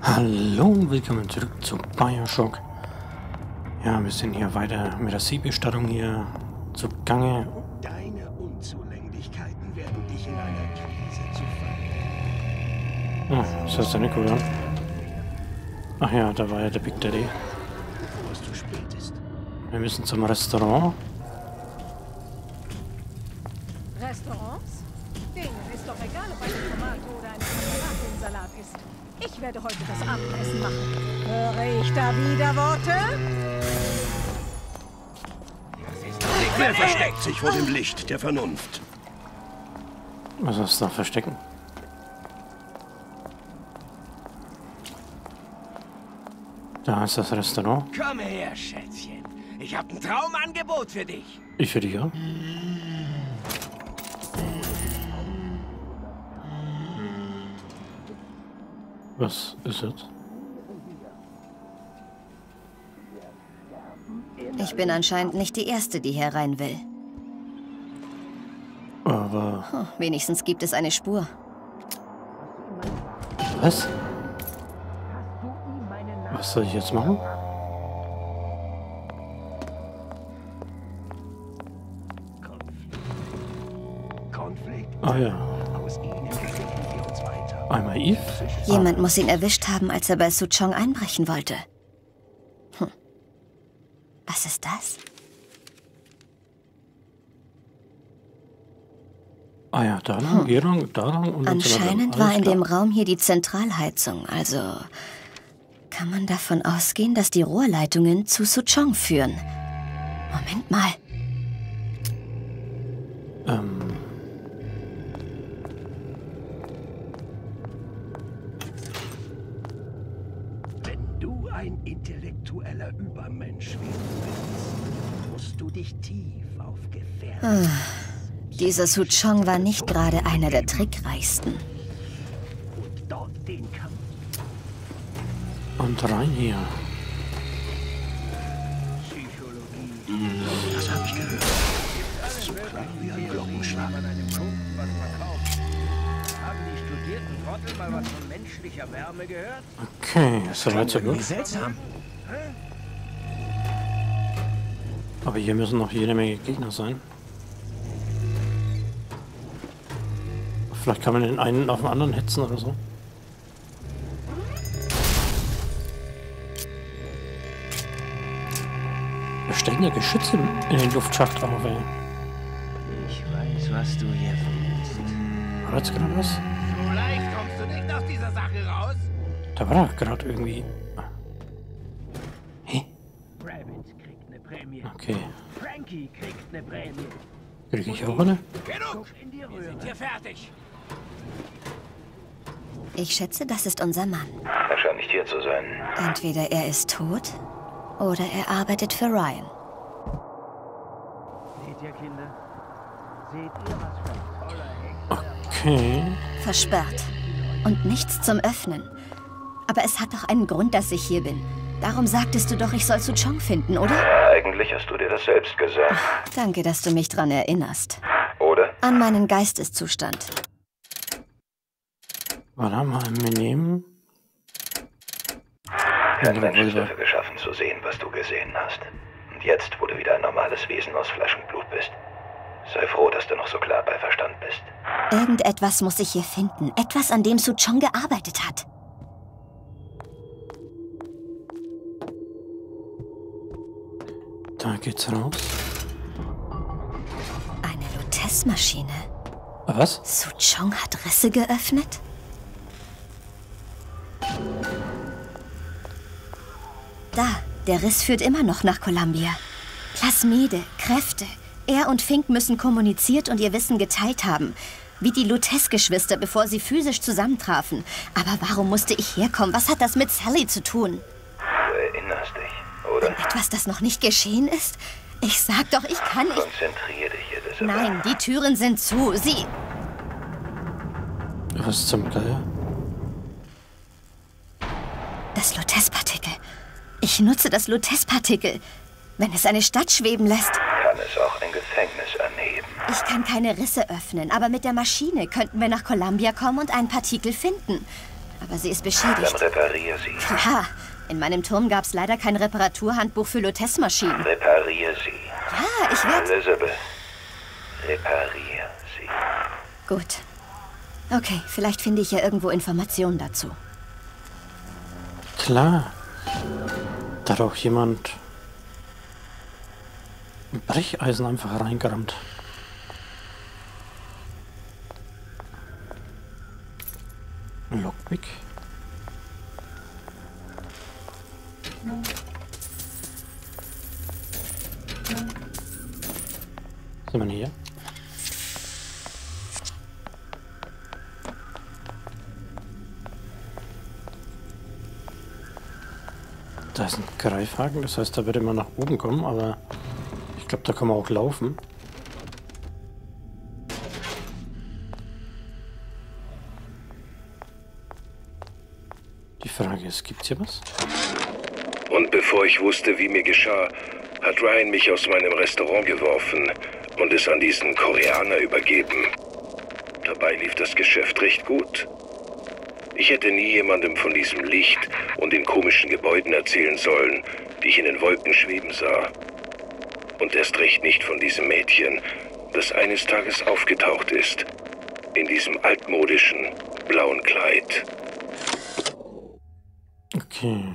Hallo und willkommen zurück zu Bioshock. Ja, wir sind hier weiter mit der Seebestattung hier zu Gange. Deine Unzulänglichkeiten werden dich in einer Krise zu fallen. Oh, das hört sich nicht gut an. Ach ja, da war ja der Big Daddy. Bevor es zu spät ist. Wir müssen zum Restaurant. Abendessen machen. Höre ich da wieder Worte? Wer versteckt sich vor dem Licht der Vernunft? Was sollst du da verstecken? Da ist das Restaurant. Komm her, Schätzchen. Ich habe ein Traumangebot für dich. Ich für dich auch. Was ist jetzt? Ich bin anscheinend nicht die Erste, die hier rein will. Aber Hm, wenigstens gibt es eine Spur. was? Was soll ich jetzt machen? Konflikt. Ah ja, einmal Eve. Jemand muss ihn erwischt haben, als er bei Suchong einbrechen wollte. Hm. Was ist das? Ah ja, da lang, hier lang, da lang und so. Anscheinend war in dem Raum hier die Zentralheizung, also kann man davon ausgehen, dass die Rohrleitungen zu Suchong führen. Moment mal. Ähm, dich tief auf gefährliche Dieser Suchong war nicht gerade einer der trickreichsten. und dort den Kampf und rein hier. Psychologie. Das habe ich gehört. Das ist so klar wie ein Glockenschlag. An einem Kuchen was verkauft. Haben Aber hier müssen noch jede Menge Gegner sein. Vielleicht kann man den einen auf den anderen hetzen oder so. Wir stecken ja Geschütze in den Luftschacht auf, ey. Ich weiß, was du hier willst. War jetzt gerade was? So leicht kommst du nicht aus dieser Sache raus. Da war doch gerade irgendwie. Hä? Rabbit kriegt eine Prämie. Okay. Frankie kriegt eine Prämie. Krieg ich auch eine? Genug! Wir sind hier fertig. Ich schätze, das ist unser Mann. Er scheint nicht hier zu sein. Entweder er ist tot oder er arbeitet für Ryan. Seht ihr, Kinder? Seht ihr, was für ein? Okay. Versperrt. Und nichts zum Öffnen. Aber es hat doch einen Grund, dass ich hier bin. Darum sagtest du doch, ich soll Suchong finden, oder? Eigentlich hast du dir das selbst gesagt. Danke, dass du mich dran erinnerst. Oder? An meinen Geisteszustand. Warte mal, wir nehmen. Ja, Menschen Revolver. dafür geschaffen zu sehen, was du gesehen hast. Und jetzt, wo du wieder ein normales Wesen aus Fleisch und Blut bist, sei froh, dass du noch so klar bei Verstand bist. Irgendetwas muss ich hier finden. Etwas, an dem Suchong gearbeitet hat. Da geht's raus. Eine Lutess-Maschine. Was? Suchong hat Risse geöffnet? Da, der Riss führt immer noch nach Columbia. Plasmide, Kräfte. Er und Fink müssen kommuniziert und ihr Wissen geteilt haben. Wie die Lutess-Geschwister, bevor sie physisch zusammentrafen. Aber warum musste ich herkommen? Was hat das mit Sally zu tun? Oder? Etwas, das noch nicht geschehen ist? Ich sag doch, ich kann nicht. Konzentrier dich, Elizabeth. Nein, die Türen sind zu. Sie. Was zum Geier? Das Lutess-Partikel. Ich nutze das Lutess-Partikel. Wenn es eine Stadt schweben lässt. Kann es auch ein Gefängnis anheben. Ich kann keine Risse öffnen, aber mit der Maschine könnten wir nach Columbia kommen und ein Partikel finden. Aber sie ist beschädigt. Dann reparier sie. Ja, in meinem Turm gab es leider kein Reparaturhandbuch für Lotess-Maschinen. Reparier sie. Ja, ich werde... Elizabeth, reparier sie. Gut. Okay, vielleicht finde ich ja irgendwo Informationen dazu. Klar. Da hat auch jemand ein Brecheisen einfach reingerammt. Ein Lockpick. Sind wir hier? Da ist ein Greifhaken, das heißt, da wird immer nach oben kommen, aber ich glaube, da kann man auch laufen. Die Frage ist, gibt's hier was? Und bevor ich wusste, wie mir geschah, hat Ryan mich aus meinem Restaurant geworfen und es an diesen Koreaner übergeben. Dabei lief das Geschäft recht gut. Ich hätte nie jemandem von diesem Licht und den komischen Gebäuden erzählen sollen, die ich in den Wolken schweben sah. Und erst recht nicht von diesem Mädchen, das eines Tages aufgetaucht ist. In diesem altmodischen, blauen Kleid. Okay.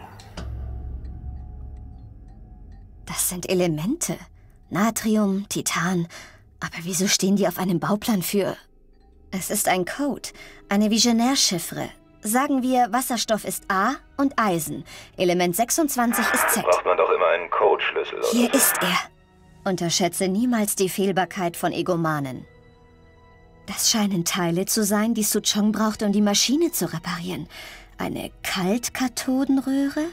Sind Elemente. Natrium, Titan. Aber wieso stehen die auf einem Bauplan für... Es ist ein Code, eine Visionärchiffre. Sagen wir, Wasserstoff ist A und Eisen. Element 26 ist Z. Braucht man doch immer einen Codeschlüssel? Hier ist er. Unterschätze niemals die Fehlbarkeit von Egomanen. Das scheinen Teile zu sein, die Suchong braucht, um die Maschine zu reparieren. Eine Kaltkathodenröhre?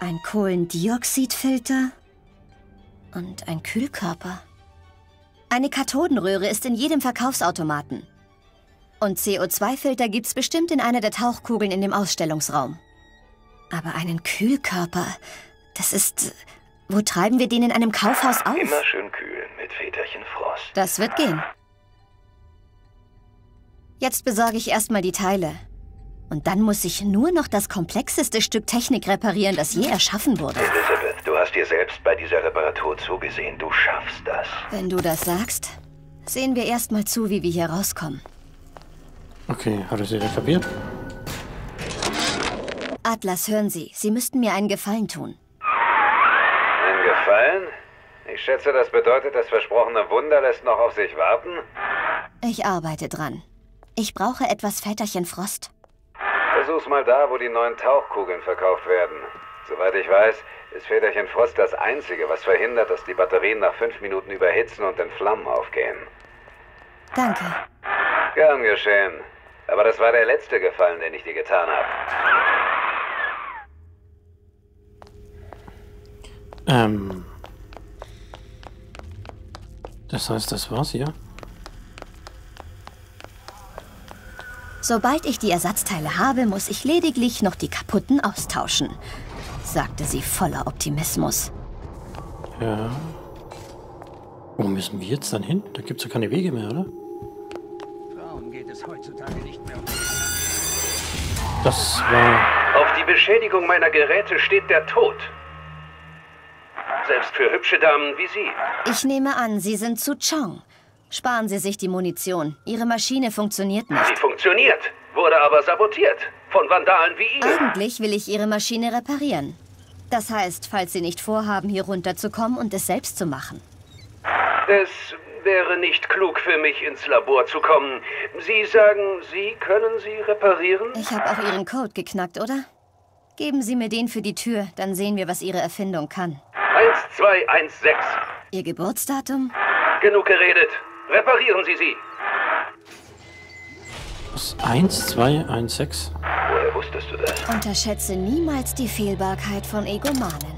Ein Kohlendioxidfilter? Und ein Kühlkörper? Eine Kathodenröhre ist in jedem Verkaufsautomaten. Und CO2-Filter gibt's bestimmt in einer der Tauchkugeln in dem Ausstellungsraum. Aber einen Kühlkörper, das ist... Wo treiben wir den in einem Kaufhaus auf? Immer schön kühl mit Väterchen Frost. Das wird gehen. Jetzt besorge ich erstmal die Teile. Und dann muss ich nur noch das komplexeste Stück Technik reparieren, das je erschaffen wurde. Hast dir selbst bei dieser Reparatur zugesehen. Du schaffst das. Wenn du das sagst, sehen wir erstmal zu, wie wir hier rauskommen. Okay, hat er sie kapiert? Atlas, hören Sie, Sie müssten mir einen Gefallen tun. Ein Gefallen? Ich schätze, das bedeutet, das versprochene Wunder lässt noch auf sich warten? Ich arbeite dran. Ich brauche etwas Väterchen Frost. Versuch's mal da, wo die neuen Tauchkugeln verkauft werden. Soweit ich weiß, ist Väterchen Frost das Einzige, was verhindert, dass die Batterien nach fünf Minuten überhitzen und in Flammen aufgehen. Danke. Gern geschehen. Aber das war der letzte Gefallen, den ich dir getan habe. Ähm. Das heißt, das war's hier? Sobald ich die Ersatzteile habe, muss ich lediglich noch die kaputten austauschen, sagte sie voller Optimismus. Ja. Wo müssen wir jetzt dann hin? Da gibt's ja keine Wege mehr, oder? Frauen geht es heutzutage nicht mehr um Das war. Auf die Beschädigung meiner Geräte steht der Tod. Selbst für hübsche Damen wie Sie. Ich nehme an, Sie sind zu Chong. Sparen Sie sich die Munition. Ihre Maschine funktioniert Sie nicht. funktioniert, wurde aber sabotiert. Von Vandalen wie Ihnen. Eigentlich will ich Ihre Maschine reparieren. Das heißt, falls Sie nicht vorhaben, hier runterzukommen und es selbst zu machen. Es wäre nicht klug für mich, ins Labor zu kommen. Sie sagen, Sie können sie reparieren? Ich habe auch Ihren Code geknackt, oder? Geben Sie mir den für die Tür, dann sehen wir, was Ihre Erfindung kann. 1216. Ihr Geburtsdatum? Genug geredet. Reparieren Sie sie. Was? 1, 2, 1, 6. Woher wusstest du das? Unterschätze niemals die Fehlbarkeit von Egomanen.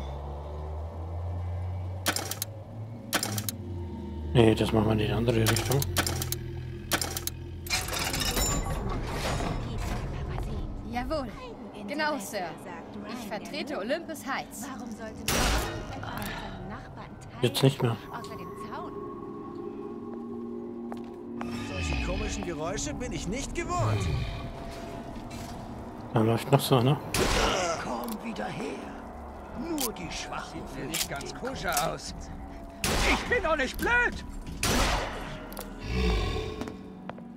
Nee, das machen wir in die andere Richtung. Jawohl. Genau, Sir. Ich vertrete Olympus Heights. Warum sollte man Nachbarn teilen? Jetzt nicht mehr. Solche komischen Geräusche bin ich nicht gewohnt. Da läuft noch so, ne? Komm wieder her. Nur die Schwachen will nicht ganz koscher aus. Ich bin doch nicht blöd!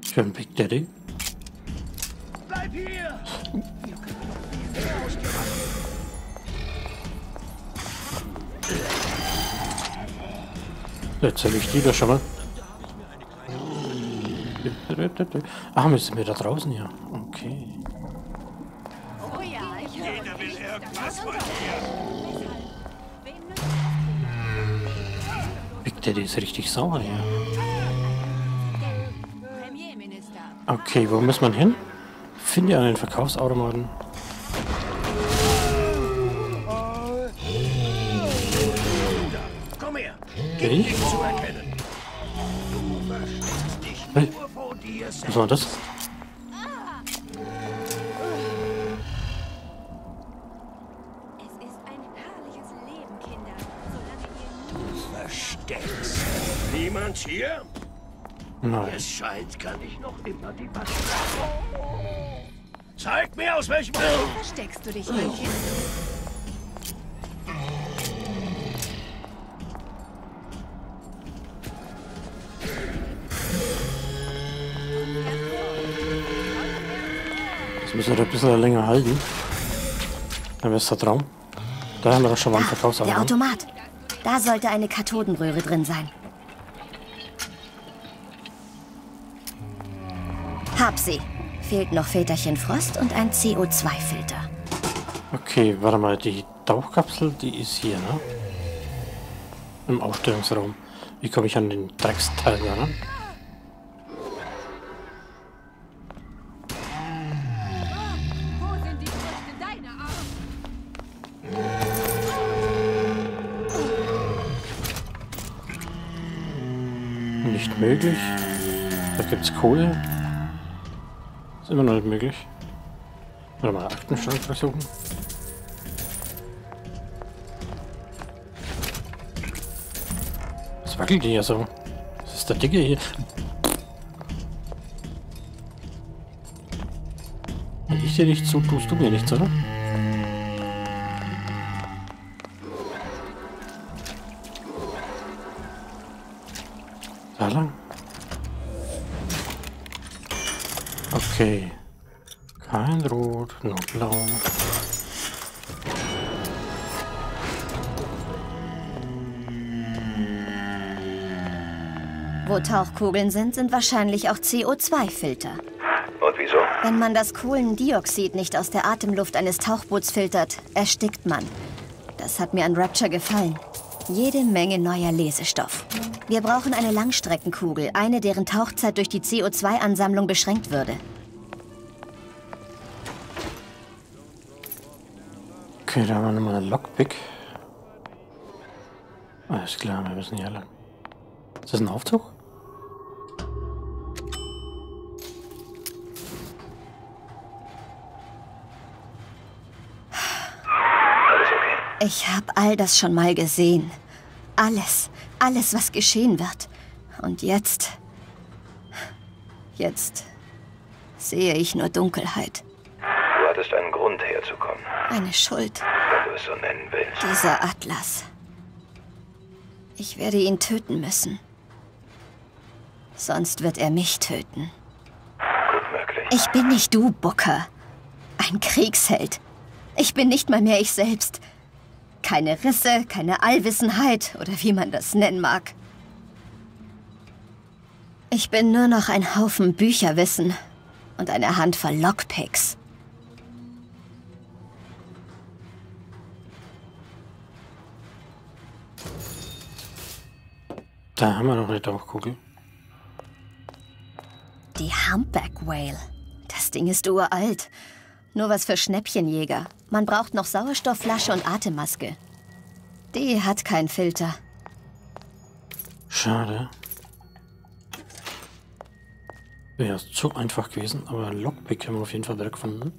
Ich bin Big Daddy. Bleib hier! Jetzt soll ich die da schon mal. Ach, müssen wir da draußen, ja. Okay. Big Daddy ist richtig sauer. Premierminister. Okay, wo muss man hin? Finde einen Verkaufsautomaten. Komm her. Bin ich? Nicht zu erkennen. Du versteckst dich Hey. nur vor dir Was war das? Niemand hier? Nein. Es scheint, kann ich noch immer die Batterie. Zeig mir aus welchem Grund. Versteckst du dich, mein Kind? Das müssen wir ein bisschen länger halten. Dann ist der Traum. Da haben wir doch schon mal einen Der Verkaufsautomaten. Automat. Da sollte eine Kathodenröhre drin sein. Sie. Fehlt noch Väterchen Frost und ein CO2-Filter. Okay, warte mal, die Tauchkapsel, die ist hier, ne? Im Ausstellungsraum. Wie komme ich an den Drecksteil ran? Art? Nicht möglich. Da gibt's Kohle. Ist immer noch nicht möglich. Warte mal, Aktenschrank versuchen. Was wackelt hier so? Was ist der Dicke hier? Wenn ich dir nichts so tust du mir nichts, oder? Tauchkugeln sind, sind wahrscheinlich auch CO2-Filter. Und wieso? Wenn man das Kohlendioxid nicht aus der Atemluft eines Tauchboots filtert, erstickt man. Das hat mir an Rapture gefallen. Jede Menge neuer Lesestoff. Wir brauchen eine Langstreckenkugel, eine, deren Tauchzeit durch die CO2-Ansammlung beschränkt würde. Okay, da haben wir nochmal einen Lockpick. Alles klar, wir müssen hier lang. Ist das ein Aufzug? Ich habe all das schon mal gesehen. Alles, alles, was geschehen wird. Und jetzt... Jetzt sehe ich nur Dunkelheit. Du hattest einen Grund herzukommen, Eine Schuld. wenn du es so nennen willst. Dieser Atlas. Ich werde ihn töten müssen. Sonst wird er mich töten. Gut möglich. Ich bin nicht du, Booker. Ein Kriegsheld. Ich bin nicht mal mehr ich selbst. Keine Risse, keine Allwissenheit oder wie man das nennen mag. Ich bin nur noch ein Haufen Bücherwissen und eine Handvoll Lockpicks. Da haben wir noch eine Tauchkugel. Die Humpback Whale. Das Ding ist uralt. Nur was für Schnäppchenjäger. Man braucht noch Sauerstoffflasche und Atemmaske. Die hat keinen Filter. Schade. Wäre zu einfach gewesen, aber ein Lockpick haben wir auf jeden Fall wieder gefunden.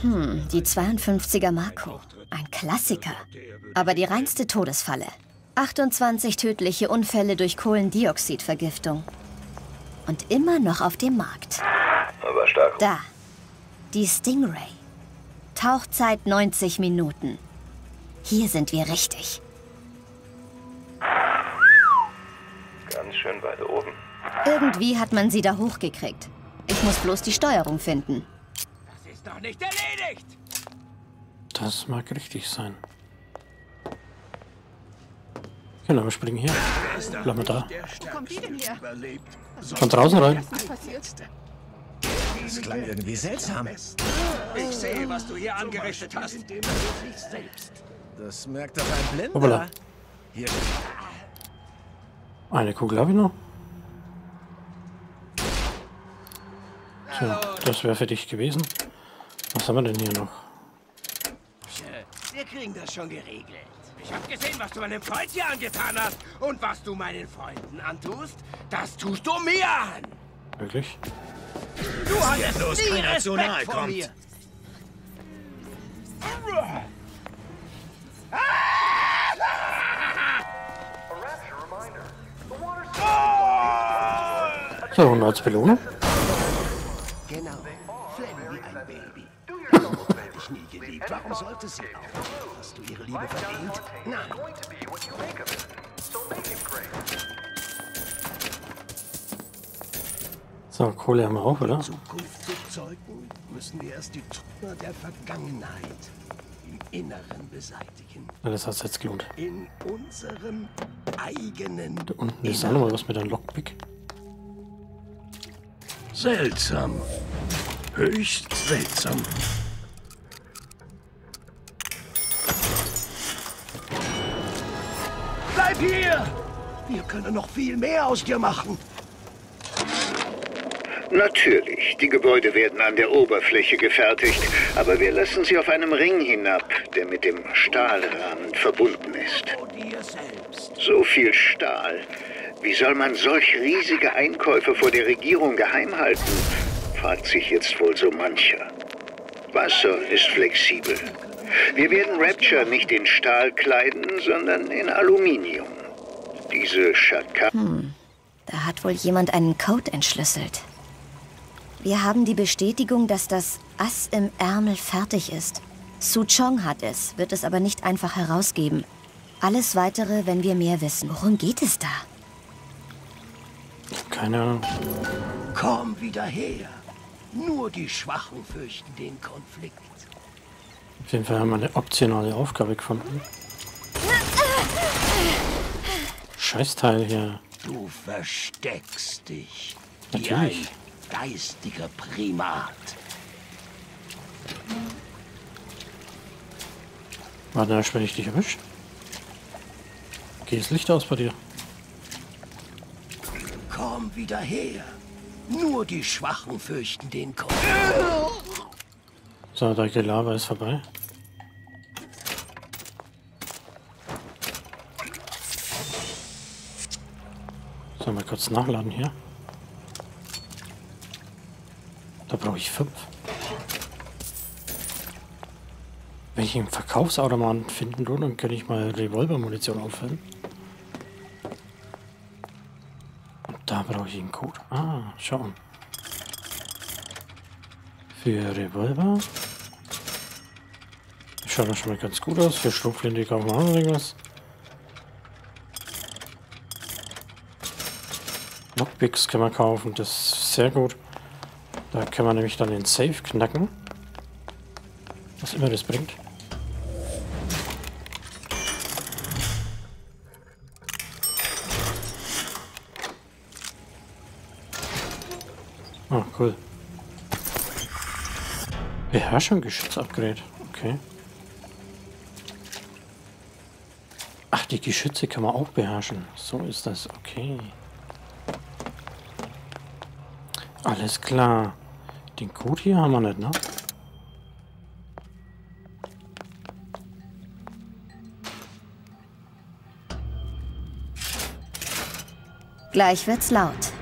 Hm, die 52er Marco. Ein Klassiker. Aber die reinste Todesfalle. 28 tödliche Unfälle durch Kohlendioxidvergiftung. Und immer noch auf dem Markt. Aber stark. Da. Die Stingray. Tauchzeit 90 Minuten. Hier sind wir richtig. Ganz schön weit oben. Irgendwie hat man sie da hochgekriegt. Ich muss bloß die Steuerung finden. Das ist noch nicht erledigt! Das mag richtig sein. Genau, wir springen hier. Bleiben wir da. Wo kommt die denn her? Von draußen rein. Das klang irgendwie seltsam. Ich sehe, was du hier angerichtet hast. Das merkt doch ein Blinder. Hoppala. Hier, Eine Kugel habe ich noch. So, das wäre für dich gewesen. Was haben wir denn hier noch? Wir kriegen das schon geregelt. Ich habe gesehen, was du meinem Freund hier angetan hast. Und was du meinen Freunden antust, das tust du mir an. Wirklich? Du hast bloß nie keiner zu Respekt nahe vor kommt. mir. So, und als Belohnung? Genau. Flenn wie ein Baby. Dich nie geliebt. Warum sollte sie auch? Hast du ihre Liebe verdient? Nein. So, Kohle haben wir auch, oder? Zukunft zu zeugen, müssen wir erst die Trümmer der Vergangenheit im Inneren beseitigen. Ja, das hat jetzt gelohnt. In unserem eigenen Da unten ist auch noch mal was mit einem Lockpick. Seltsam. Höchst seltsam. Hier! Wir können noch viel mehr aus dir machen. Natürlich, die Gebäude werden an der Oberfläche gefertigt, aber wir lassen sie auf einem Ring hinab, der mit dem Stahlrahmen verbunden ist. Selbst. So viel Stahl. Wie soll man solch riesige Einkäufe vor der Regierung geheim halten? fragt sich jetzt wohl so mancher. Wasser ist flexibel. Wir werden Rapture nicht in Stahl kleiden, sondern in Aluminium. Diese Schaka... Da hat wohl jemand einen Code entschlüsselt. Wir haben die Bestätigung, dass das Ass im Ärmel fertig ist. Su Chong hat es, wird es aber nicht einfach herausgeben. Alles weitere, wenn wir mehr wissen. Worum geht es da? Keine Ahnung. Komm wieder her. Nur die Schwachen fürchten den Konflikt. Auf jeden Fall haben wir eine optionale Aufgabe gefunden. Scheißteil hier. Du versteckst dich. Natürlich. Wie ein geistiger Primat. Warte, erst wenn ich dich erwischt. Geh das Licht aus bei dir. Komm wieder her. Nur die Schwachen fürchten den Konflikt. So, der Gelaber ist vorbei. So, mal kurz nachladen hier. Da brauche ich fünf. Wenn ich einen Verkaufsautomaten finden würde, dann könnte ich mal Revolvermunition auffüllen. Und da brauche ich einen Code. Ah, schauen. Für Revolver. Schaut doch schon mal ganz gut aus. Für Schrotflinte kaufen wir auch noch irgendwas. Lockpicks können wir kaufen, das ist sehr gut. Da können wir nämlich dann den Safe knacken. Was immer das bringt. Ah, cool. Beherrschung Geschütz-Upgrade. Okay. Ach, die Geschütze kann man auch beherrschen. So ist das. Okay. Alles klar. Den Code hier haben wir nicht, ne? Gleich wird's laut.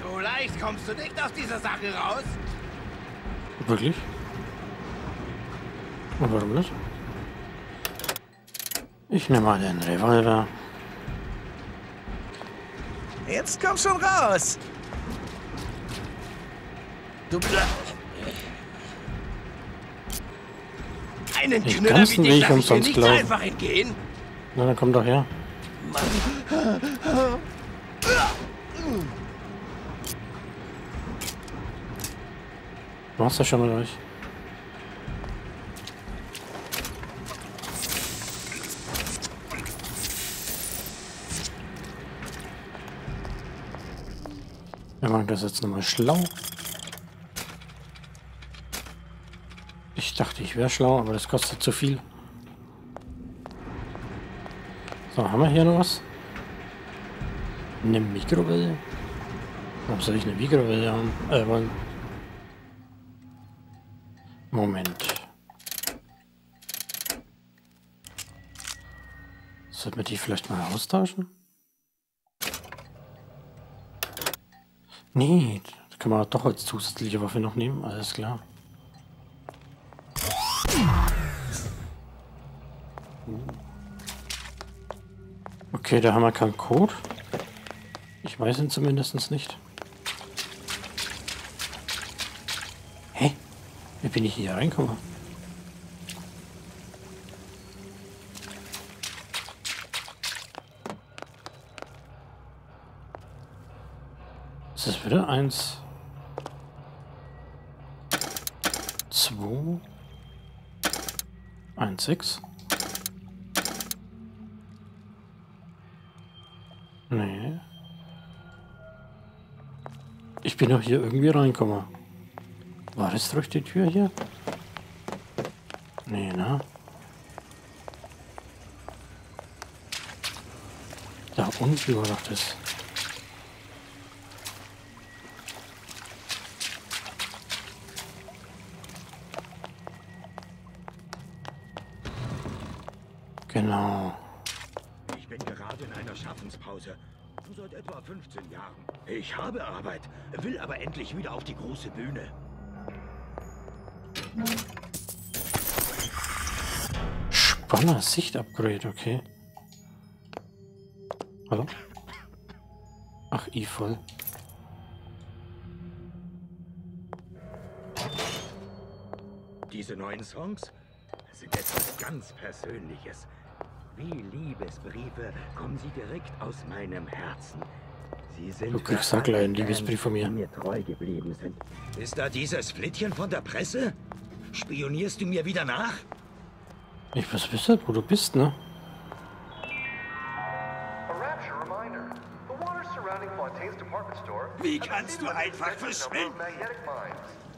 So leicht kommst du nicht aus dieser Sache raus. Wirklich? Und warum nicht? Ich nehme mal den Revolver. Jetzt komm schon raus. Du Einen Den Knüller wie ganzen dich Weg lass ich dir umsonst nicht so glauben. einfach entgehen. Na, dann komm doch her. Du machst das schon mit euch. Machen das jetzt nochmal schlau. Ich dachte, ich wäre schlau, aber das kostet zu viel. So, haben wir hier noch was? Eine Mikrowelle? Warum soll ich eine Mikrowelle haben? Äh, wollen? Moment. Sollten wir die vielleicht mal austauschen? Nee, das kann man doch als zusätzliche Waffe noch nehmen, alles klar. Okay, da haben wir keinen Code. Ich weiß ihn zumindest nicht. Hä? Wie bin ich hier reingekommen? Wieder eins? Zwei? Eins, sechs? Nee. Ich bin doch hier irgendwie reingekommen. War das durch die Tür hier? Nee, ne? Da unten war doch das. Genau. Ich bin gerade in einer Schaffenspause. Seit etwa 15 Jahren. Ich habe Arbeit, will aber endlich wieder auf die große Bühne. Spanner Sicht-Upgrade, okay. Hallo? Ach, I voll. Diese neuen Songs sind etwas ganz Persönliches. Wie Liebesbriefe kommen sie direkt aus meinem Herzen. Sie sind Du kriegst einen Liebesbrief von mir. Mir treu geblieben sind. Ist da dieses Flittchen von der Presse? Spionierst du mir wieder nach? Ich weiß wissen, wo du bist, ne? Wie kannst du einfach verschwinden?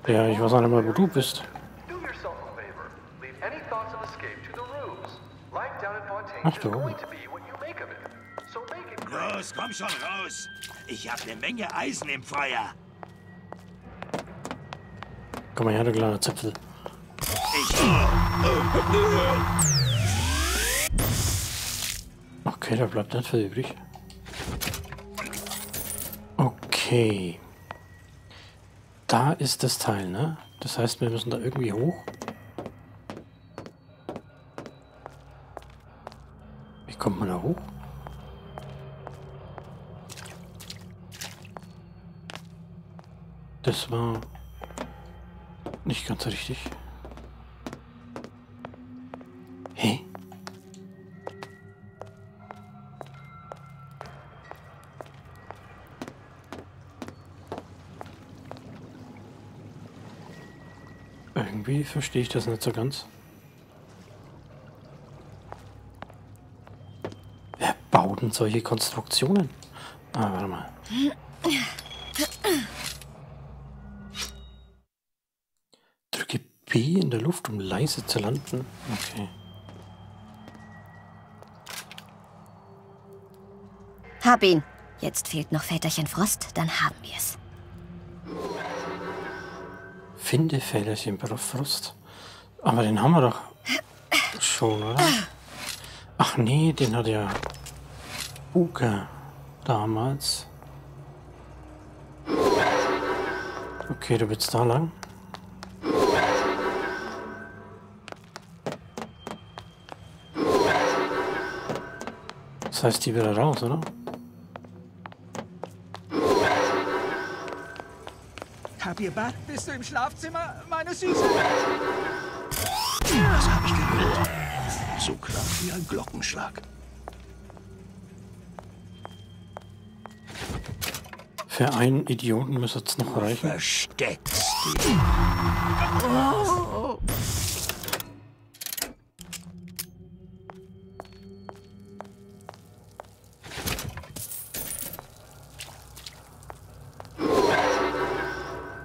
Ja, ich weiß auch nicht mal, wo du bist. Ach du. Los, komm schon raus. Ich habe eine Menge Eisen im Feuer. Komm mal her, du kleiner Zipfel. Okay, da bleibt nicht viel übrig. Okay. Da ist das Teil, ne? Das heißt, wir müssen da irgendwie hoch. Kommt man da hoch? Das war nicht ganz richtig. Hä? Irgendwie verstehe ich das nicht so ganz. Denn solche Konstruktionen? Ah, warte mal. Drücke B in der Luft, um leise zu landen. Okay. Hab ihn. Jetzt fehlt noch Väterchen Frost, dann haben wir es. Finde Fäderchen bei Frost. Aber den haben wir doch schon, oder? Ach nee, den hat ja Buke damals. Okay, du willst da lang. Das heißt, die will raus, oder? Kapierbar, bist du im Schlafzimmer, meine Süße? Was hab ich gehört. So klar wie ein Glockenschlag. Für einen Idioten müsste es noch reichen. Versteckst dich. Oh.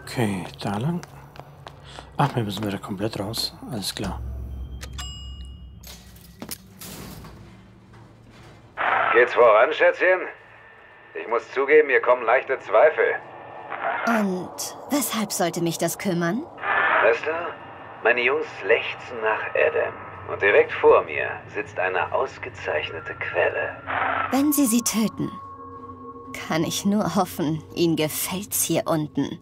Okay, da lang. Ach, wir müssen wieder komplett raus. Alles klar. Geht's voran, Schätzchen? Ich muss zugeben, mir kommen leichte Zweifel. Und weshalb sollte mich das kümmern? Weißt du, meine Jungs lechzen nach Adam. Und direkt vor mir sitzt eine ausgezeichnete Quelle. Wenn Sie sie töten, kann ich nur hoffen, Ihnen gefällt's hier unten.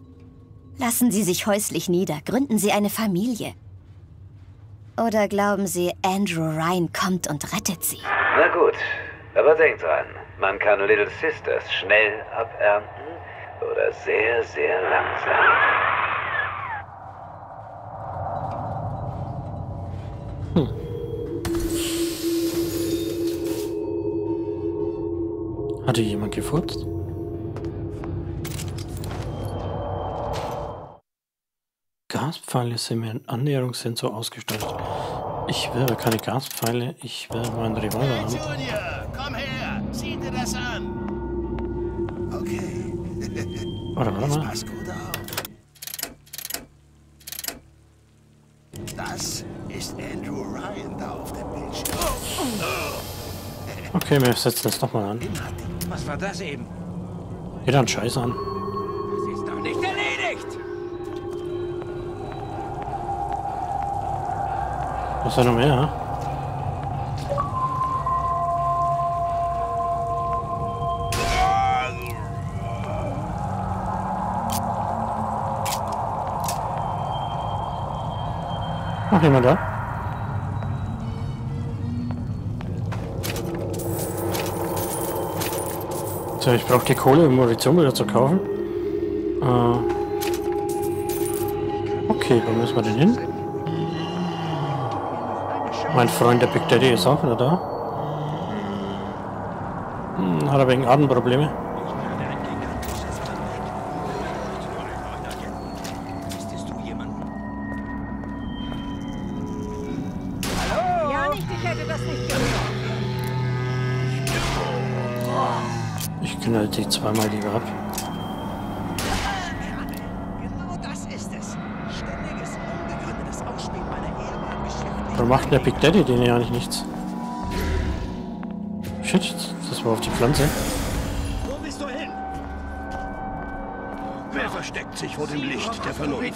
Lassen Sie sich häuslich nieder, gründen Sie eine Familie. Oder glauben Sie, Andrew Ryan kommt und rettet Sie? Na gut, aber denk dran, man kann Little Sisters schnell abernten oder sehr, sehr langsam. Hatte jemand gefurzt? Gaspfeile sind mit einem Annäherungssensor ausgestattet. Ich will aber keine Gaspfeile, ich will meinen Revolver haben. Sieh dir das an. Okay. Warte, warte mal. pass gut auf. Das ist Andrew Ryan da auf dem Bildschirm. Okay, wir setzen das nochmal an. Was war das eben? Jeder einen Scheiß an. Das ist doch nicht erledigt! Was ist da noch mehr? Noch jemand da? So, ich brauche die Kohle, um Munition wieder zu kaufen. Äh, okay, wo müssen wir denn hin? Mein Freund, der Big Daddy, ist auch wieder da. Hm, hat er wegen Atemprobleme. Ausspielen meiner ehrbaren Geschäfte. Warum macht der Big Daddy den ja eigentlich nichts? Shit, das war auf die Pflanze. Wo bist du hin? Wer versteckt sich vor dem Licht der Vernunft?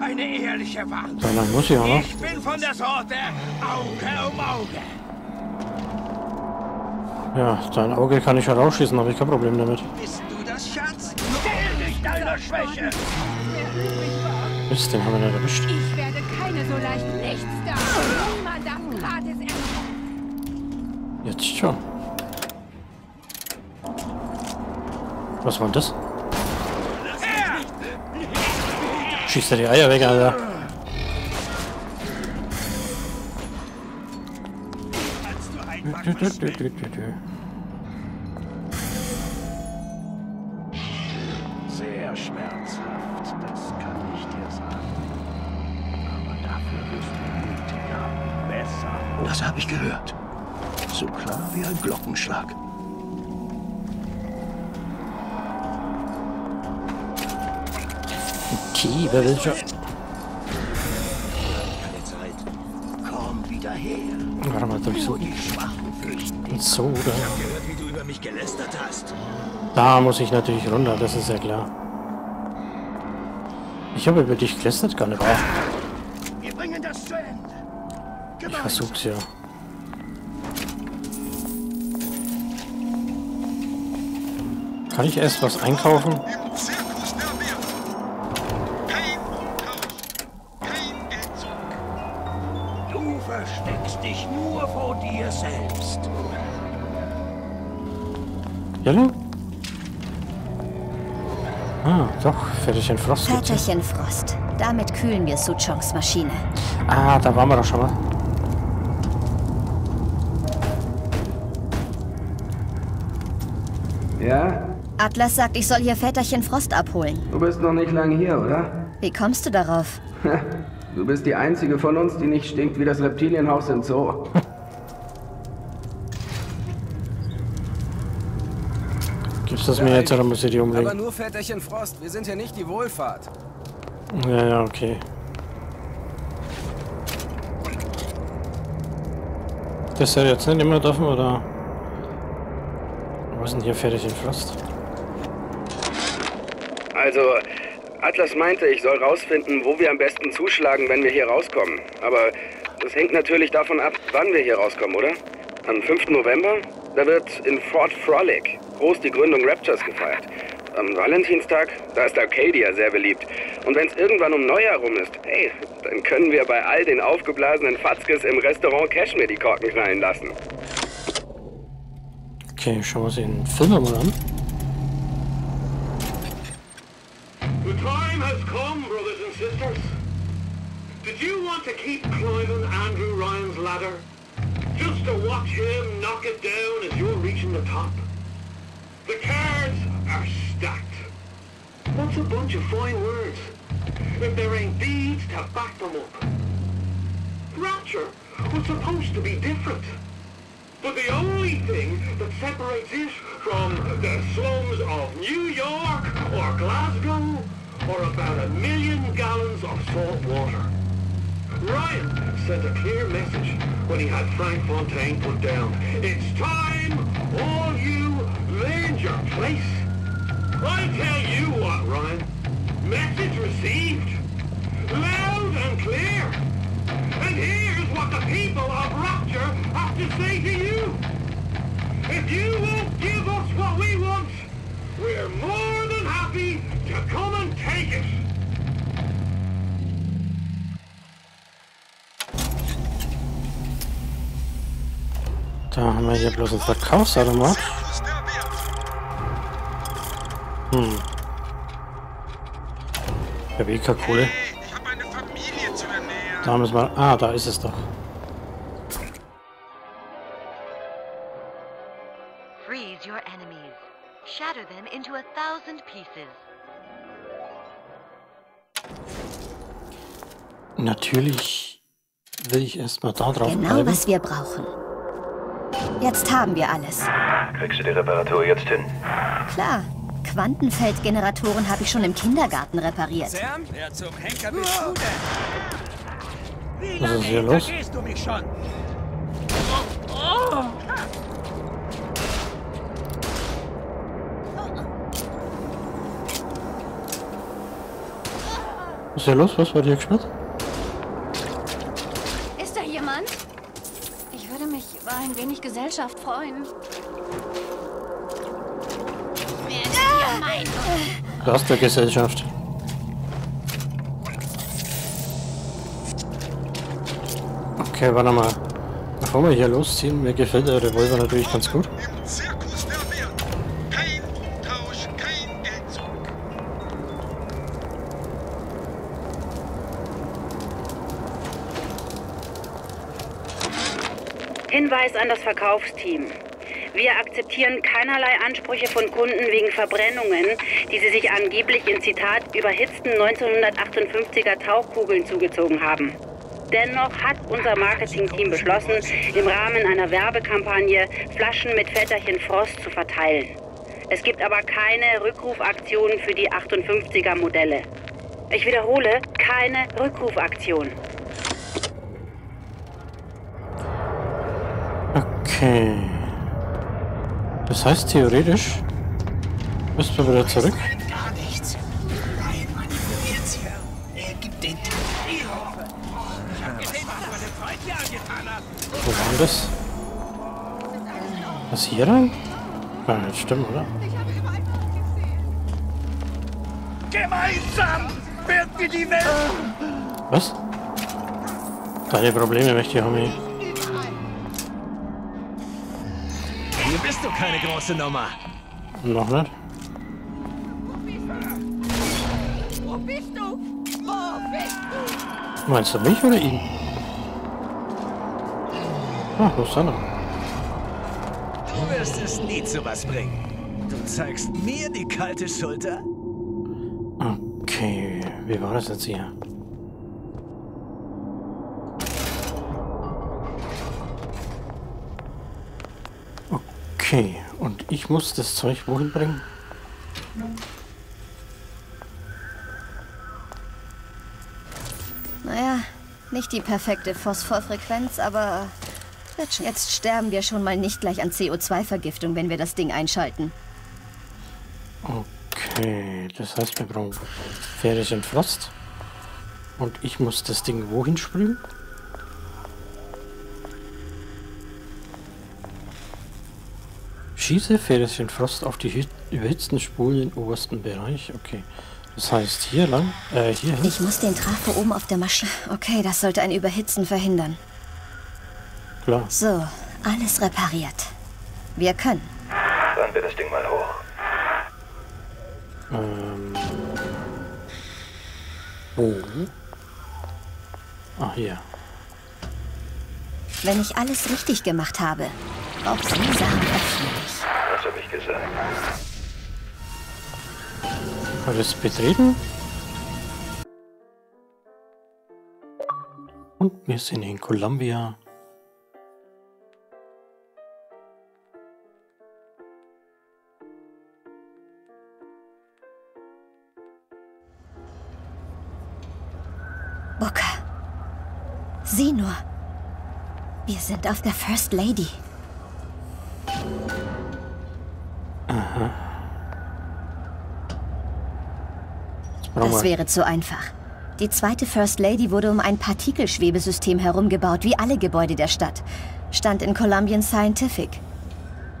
Eine ehrliche Warnung. So lang muss ich auch noch. Ich bin von der Sorte Auge um Auge. Ja, dein Auge kann ich herausschießen, habe ich kein Problem damit. Bist du das, Schatz? Stell dich deiner Schwäche! Mist, den haben wir nicht erwischt. Ich werde keine so leicht nichts da. Niemand darf gratis essen. Jetzt schon. Was war denn das? Schießt er die Eier weg, Alter. Sehr schmerzhaft, das kann ich dir sagen. Aber dafür bist du mutiger, besser. Das habe ich gehört. So klar wie ein Glockenschlag. Okay, wer So, oder? Gehört, wie du über mich gelästert hast. Da muss ich natürlich runter, das ist ja klar. Ich habe über dich gelästert, gar nicht wahr. Wir bringen das zu Ende. Ich versuch's ja. Kann ich erst was einkaufen? Du Ja, ne? Ah, doch, Väterchen Frost. Väterchen Frost. Damit kühlen wir Suchongs Maschine. Ah, da waren wir doch schon mal. Ja? Atlas sagt, ich soll hier Väterchen Frost abholen. Du bist noch nicht lange hier, oder? Wie kommst du darauf? Du bist die einzige von uns, die nicht stinkt wie das Reptilienhaus im Zoo. Gibst das mir jetzt oder muss ich die Aber umlegen? nur Väterchen Frost, wir sind hier nicht die Wohlfahrt. Ja, ja, okay. Das soll jetzt nicht immer dürfen, oder? Wo ist denn hier Väterchen Frost? Also, Atlas meinte, ich soll rausfinden, wo wir am besten zuschlagen, wenn wir hier rauskommen. Aber das hängt natürlich davon ab, wann wir hier rauskommen, oder? Am 5. November? Da wird in Fort Frolic groß die Gründung Raptors gefeiert. Am Valentinstag, da ist Arcadia sehr beliebt. Und wenn es irgendwann um Neujahr rum ist, hey, dann können wir bei all den aufgeblasenen Fatzkes im Restaurant Cashmere die Korken knallen lassen. Okay, schauen wir uns den Film mal an. The time has come, brothers and sisters. Did you want to keep climbing Andrew Ryan's ladder? Just to watch him knock it down as you're reaching the top? The cards are stacked. What's a bunch of fine words if there ain't deeds to back them up? Rapture was supposed to be different. But the only thing that separates it from the slums of New York or Glasgow or about a million gallons of salt water. Ryan sent a clear message when he had Frank Fontaine put down. It's time all you learned your place. I tell you what, Ryan. Message received. Loud and clear. And here's what the people of Rapture have to say to you. If you won't give us what we want, we're more than happy to come and take it. Da haben wir hier bloß einen Verkaufsautomat. Der WK-Kohle. Da müssen wir... Ah, da ist es doch. Freeze your enemies. Shatter them into a thousand pieces. Natürlich will ich erstmal da drauf Genau, bleiben. was wir brauchen. Jetzt haben wir alles. Kriegst du die Reparatur jetzt hin? Klar. Quantenfeldgeneratoren habe ich schon im Kindergarten repariert. Sam, der zum Henker bist du denn? Wie Was ist lange hier los? du mich schon? Oh, oh. Was ist hier los? Was war dir gesperrt? Ist da jemand? Ich würde mich über ein wenig Gesellschaft freuen. Gesellschaft. Okay, warte mal. Bevor wir hier losziehen, mir gefällt der Revolver natürlich ganz gut. Hinweis an das Verkaufsteam. Wir akzeptieren keinerlei Ansprüche von Kunden wegen Verbrennungen, die sie sich angeblich in Zitat überhitzten 1958er Tauchkugeln zugezogen haben. Dennoch hat unser Marketingteam beschlossen, im Rahmen einer Werbekampagne Flaschen mit Väterchen Frost zu verteilen. Es gibt aber keine Rückrufaktion für die 58er Modelle. Ich wiederhole, keine Rückrufaktion. Okay. Das heißt theoretisch müssen wir wieder zurück. Wo war das? Was hier rein? Kann nicht stimmen, oder? Gemeinsam werden wir die Welt... Was? Deine Probleme möchte ich, Homie. Hier keine große Nummer. Noch nicht? Wo bist du? Wo bist du? Meinst du mich oder ihn? Ah, wo ist er noch? Du wirst es nie zu was bringen. Du zeigst mir die kalte Schulter? Okay, wie war das jetzt hier? Okay, und ich muss das Zeug wohin bringen? Naja, nicht die perfekte Phosphorfrequenz, aber jetzt sterben wir schon mal nicht gleich an CO2-Vergiftung, wenn wir das Ding einschalten. Okay, das heißt, wir brauchen Fertig und Frost. Und ich muss das Ding wohin sprühen? Schieße Fährchen Frost auf die überhitzten Spulen im obersten Bereich. Okay. Das heißt hier lang, äh, hier hin. Ich muss den Trafo oben auf der Maschine. Okay, das sollte ein Überhitzen verhindern. Klar. So, alles repariert. Wir können. Fahren wir das Ding mal hoch. Ähm. Wo? Ah, hier. Wenn ich alles richtig gemacht habe. Auch Sie sagen Was habe ich gesagt? Alles betreten. Und wir sind in Columbia. Booker. Sieh nur. Wir sind auf der First Lady. Das wäre zu einfach. Die zweite First Lady wurde um ein Partikelschwebesystem herumgebaut, wie alle Gebäude der Stadt. Stand in Columbian Scientific.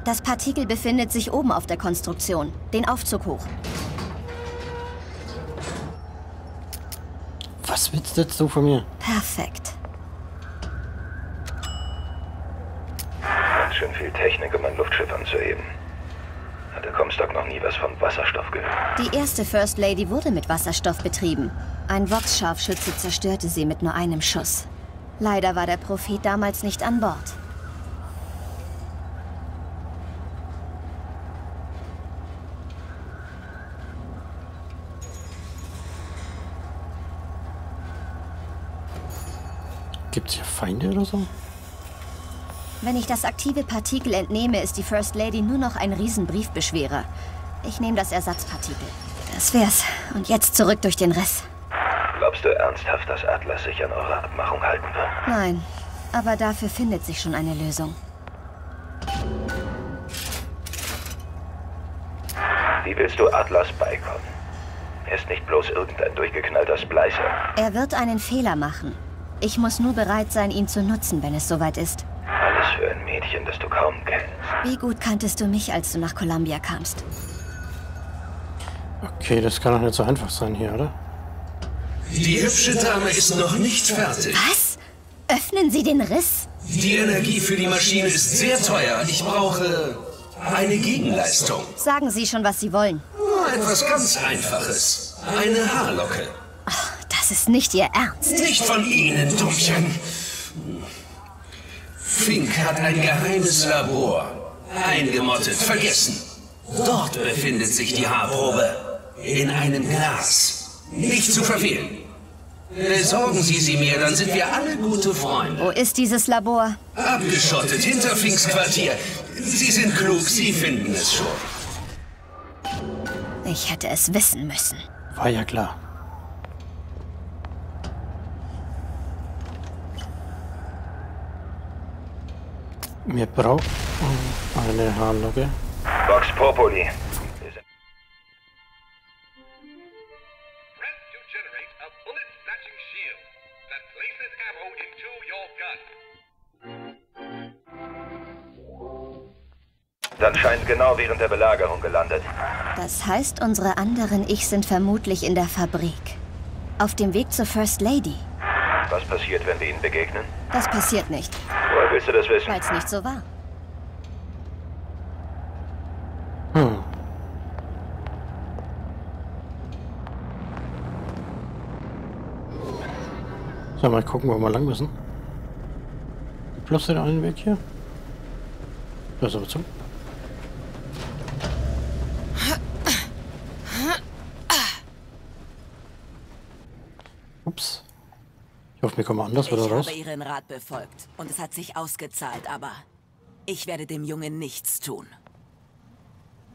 Das Partikel befindet sich oben auf der Konstruktion. Den Aufzug hoch. Was willst du jetzt so von mir? Perfekt. Ganz schön viel Technik, um ein Luftschiff anzuheben. Hat der Comstock noch nie was von Wasserstoff gehört. Die erste First Lady wurde mit Wasserstoff betrieben. Ein Vox-Scharfschütze zerstörte sie mit nur einem Schuss. Leider war der Prophet damals nicht an Bord. Gibt's hier Feinde oder so? Wenn ich das aktive Partikel entnehme, ist die First Lady nur noch ein Riesenbriefbeschwerer. Ich nehme das Ersatzpartikel. Das wär's. Und jetzt zurück durch den Riss. Glaubst du ernsthaft, dass Atlas sich an eure Abmachung halten wird? Nein, aber dafür findet sich schon eine Lösung. Wie willst du Atlas beikommen? Er ist nicht bloß irgendein durchgeknallter Splicer. Er wird einen Fehler machen. Ich muss nur bereit sein, ihn zu nutzen, wenn es soweit ist. Für ein Mädchen, das du kaum kennst. Wie gut kanntest du mich, als du nach Columbia kamst? Okay, das kann doch nicht so einfach sein hier, oder? Die hübsche Dame ist noch nicht fertig. Was? Öffnen Sie den Riss? Die Energie für die Maschine ist sehr teuer. Ich brauche eine Gegenleistung. Sagen Sie schon, was Sie wollen. Nur etwas ganz Einfaches. Eine Haarlocke. Das ist nicht Ihr Ernst. Nicht von Ihnen, Dummchen. Fink hat ein geheimes Labor. Eingemottet, vergessen. Dort befindet sich die Haarprobe. In einem Glas. Nicht zu verfehlen. Besorgen Sie sie mir, dann sind wir alle gute Freunde. Wo ist dieses Labor? Abgeschottet hinter Finks Quartier. Sie sind klug, Sie finden es schon. Ich hätte es wissen müssen. War ja klar. Wir brauchen eine Haarlocke. Vox Populi. Dann scheint genau während der Belagerung gelandet. Das heißt, unsere anderen Ich sind vermutlich in der Fabrik. Auf dem Weg zur First Lady. Was passiert, wenn wir ihnen begegnen? Das passiert nicht. Woher willst du das wissen? Weil es nicht so war. Hm. Sag mal gucken, wo wir lang müssen. Bloß den einen Weg hier. Das ist aber zum Ich hoffe, wir kommen anders wieder Ich raus. habe Ihren Rat befolgt und es hat sich ausgezahlt, aber ich werde dem Jungen nichts tun.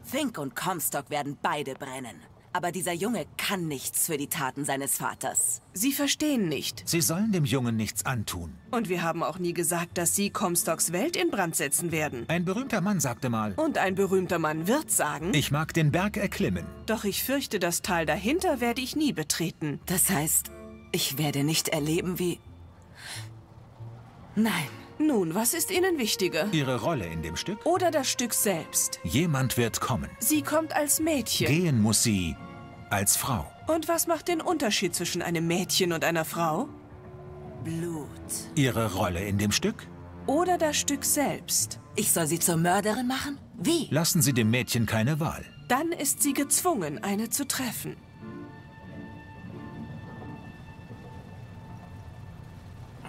Fink und Comstock werden beide brennen. Aber dieser Junge kann nichts für die Taten seines Vaters. Sie verstehen nicht. Sie sollen dem Jungen nichts antun. Und wir haben auch nie gesagt, dass Sie Comstocks Welt in Brand setzen werden. Ein berühmter Mann sagte mal, Und ein berühmter Mann wird sagen, ich mag den Berg erklimmen. doch ich fürchte, das Tal dahinter werde ich nie betreten. Das heißt, ich werde nicht erleben, wie... Nein. Nun, was ist Ihnen wichtiger? Ihre Rolle in dem Stück? Oder das Stück selbst? Jemand wird kommen. Sie kommt als Mädchen. Gehen muss sie als Frau. Und was macht den Unterschied zwischen einem Mädchen und einer Frau? Blut. Ihre Rolle in dem Stück? Oder das Stück selbst? Ich soll sie zur Mörderin machen? Wie? Lassen Sie dem Mädchen keine Wahl. Dann ist sie gezwungen, eine zu treffen.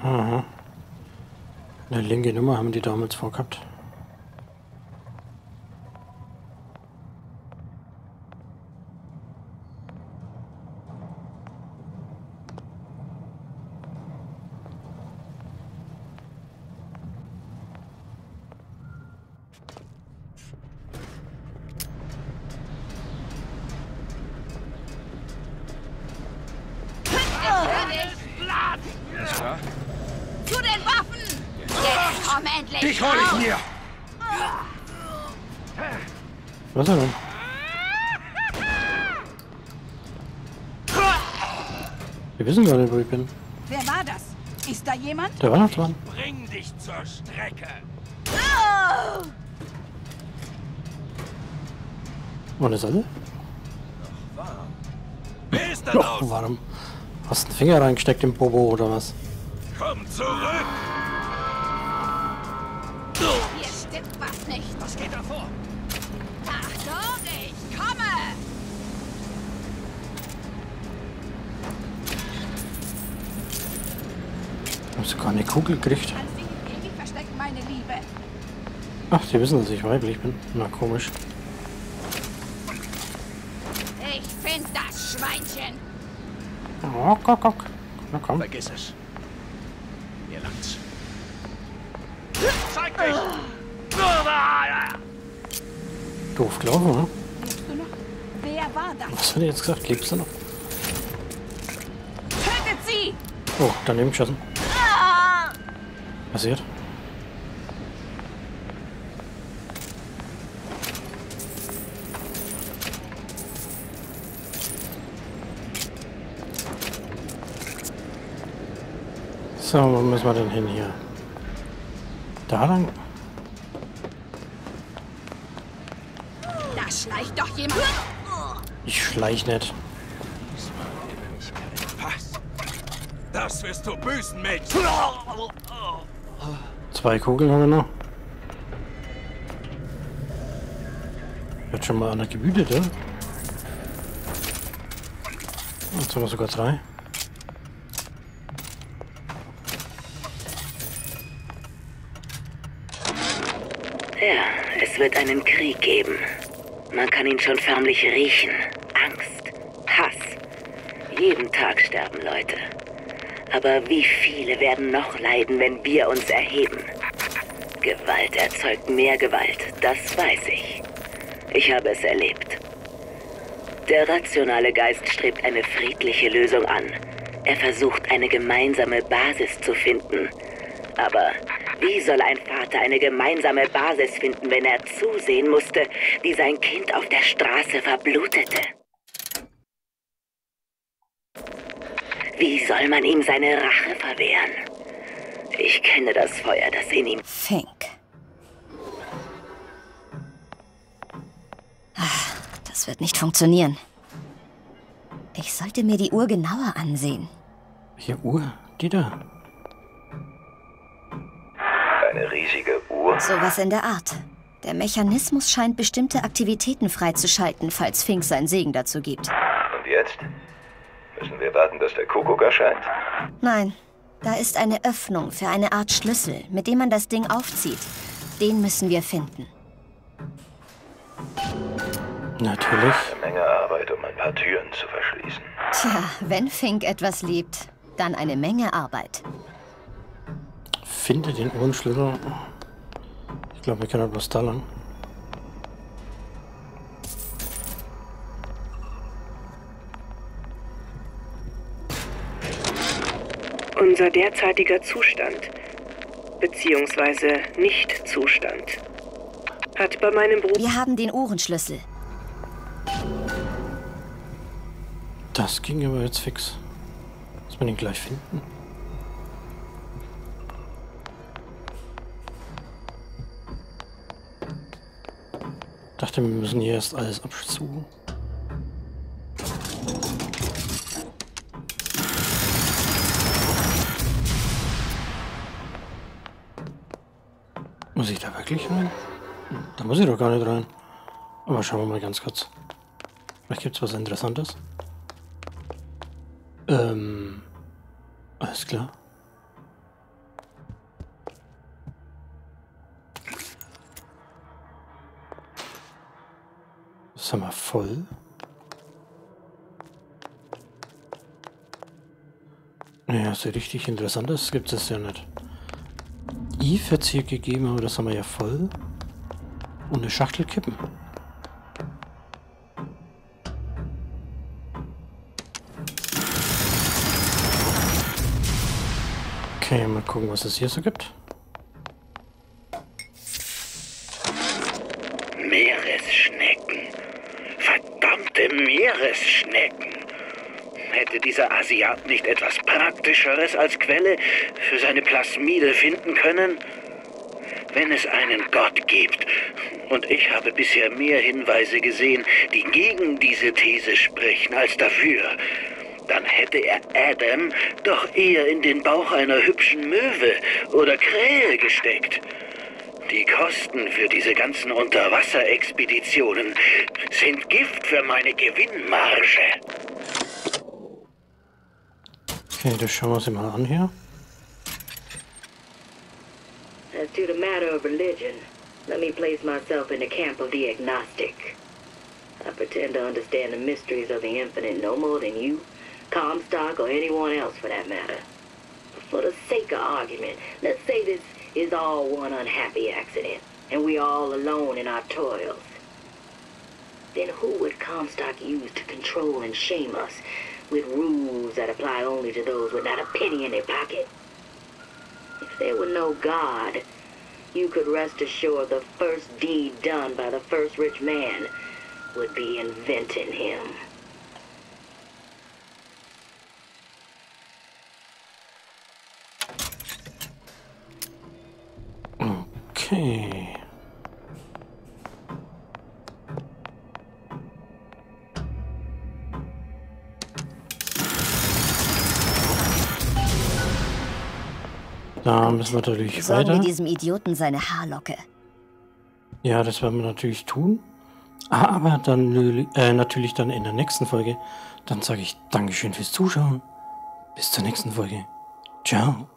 Aha. Eine linke Nummer haben die damals vorgehabt. Wissen gar nicht, wo ich bin. Wer war das? Ist da jemand? Der Weihnachtsmann. Bring dich zur Strecke! Oh! Wann ist alle? Wer ist da Noch warum? Hast du einen Finger reingesteckt im Bobo oder was? Komm zurück! Hier stimmt was nicht. Was geht da vor? Hast du gar eine Kugel gekriegt? Ach, die wissen, dass ich weiblich bin. Na, komisch. Ich find das Schweinchen. Oh, guck, guck. Na komm. Vergiss es. Mir langt's. Zeig dich! Doof gelaufen, ne? Lebst du noch? Wer war das? Was hat er jetzt gesagt? Lebst du noch? Tötet sie! Oh, daneben geschossen. Passiert. So, wo müssen wir denn hin hier? Da lang? Da schleicht doch jemand. Ich schleich nicht. Was? Das wirst du büßen, Mädchen! Zwei Kugeln haben wir noch. Wird schon mal einer gewütet, ja? Jetzt haben wir sogar drei. Ja, es wird einen Krieg geben. Man kann ihn schon förmlich riechen. Angst, Hass. Jeden Tag sterben Leute. Aber wie viele werden noch leiden, wenn wir uns erheben? Gewalt erzeugt mehr Gewalt, das weiß ich. Ich habe es erlebt. Der rationale Geist strebt eine friedliche Lösung an. Er versucht eine gemeinsame Basis zu finden. Aber wie soll ein Vater eine gemeinsame Basis finden, wenn er zusehen musste, wie sein Kind auf der Straße verblutete? Wie soll man ihm seine Rache verwehren? Ich kenne das Feuer, das in ihm... Fink. Ah, Das wird nicht funktionieren. Ich sollte mir die Uhr genauer ansehen. Welche Uhr? Die da. Eine riesige Uhr. Sowas in der Art. Der Mechanismus scheint bestimmte Aktivitäten freizuschalten, falls Fink sein Segen dazu gibt. Und jetzt? Müssen wir warten, dass der Kuckuck erscheint? Nein, Da ist eine Öffnung für eine Art Schlüssel, mit dem man das Ding aufzieht. Den müssen wir finden. Natürlich. Eine Menge Arbeit, um ein paar Türen zu verschließen. Tja, wenn Fink etwas liebt, dann eine Menge Arbeit. Finde den Uhrenschlüssel. Ich glaube, wir können etwas da lang. Unser derzeitiger Zustand, beziehungsweise Nicht-Zustand, hat bei meinem Bruder... Wir haben den Uhrenschlüssel. Das ging aber jetzt fix. Muss man ihn gleich finden? dachte, wir müssen hier erst alles absuchen. Muss ich da wirklich rein? Da muss ich doch gar nicht rein. Aber schauen wir mal ganz kurz. Vielleicht gibt es was Interessantes. Ähm. Alles klar. Das haben wir voll. Naja, so richtig interessantes gibt es ja nicht. Eve es hier gegeben, aber das haben wir ja voll. Und eine Schachtel kippen. Okay, mal gucken, was es hier so gibt. Meeresschnecken. Verdammte Meeresschnecken. Hätte dieser Asiat nicht etwas Praktischeres als Quelle für seine Plasmide finden können? Wenn es einen Gott gibt, und ich habe bisher mehr Hinweise gesehen, die gegen diese These sprechen als dafür, dann hätte er Adam doch eher in den Bauch einer hübschen Möwe oder Krähe gesteckt. Die Kosten für diese ganzen Unterwasserexpeditionen sind Gift für meine Gewinnmarge. Okay, das schauen wir uns mal an hier. As to the matter of religion, let me place myself in the camp of the agnostic. I pretend to understand the mysteries of the infinite no more than you, Comstock, or anyone else for that matter. But for the sake of argument, let's say this is all one unhappy accident, and we are all alone in our toils. Then who would Comstock use to control and shame us with rules that apply only to those with not a penny in their pocket? If there were no God, you could rest assured the first deed done by the first rich man would be inventing him. Okay. Da müssen wir natürlich Besorgen weiter. wir diesem Idioten seine Haarlocke. Ja, das werden wir natürlich tun. Aber dann äh, natürlich dann in der nächsten Folge. Dann sage ich Dankeschön fürs Zuschauen. Bis zur nächsten Folge. Ciao.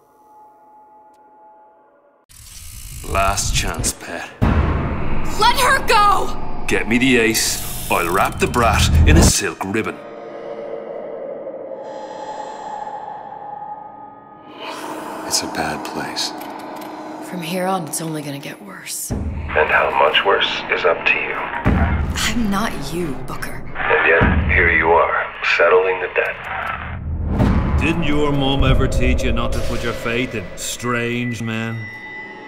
Last chance, Pat. Let her go! Get me the ace. I'll wrap the brat in a silk ribbon. A bad place. From here on, it's only gonna get worse. And how much worse is up to you. I'm not you, Booker. And yet, here you are, settling the debt. Didn't your mom ever teach you not to put your faith in strange men?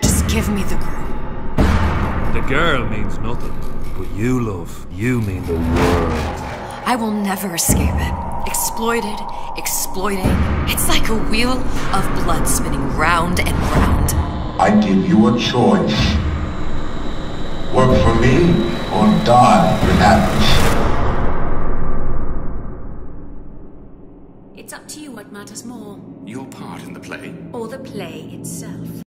Just give me the girl. The girl means nothing, but you, love, you mean the world. I will never escape it. Exploited, exploiting. It's like a wheel of blood spinning round and round. I give you a choice. Work for me or die with Atlas. It's up to you what matters more, Your part in the play? or the play itself.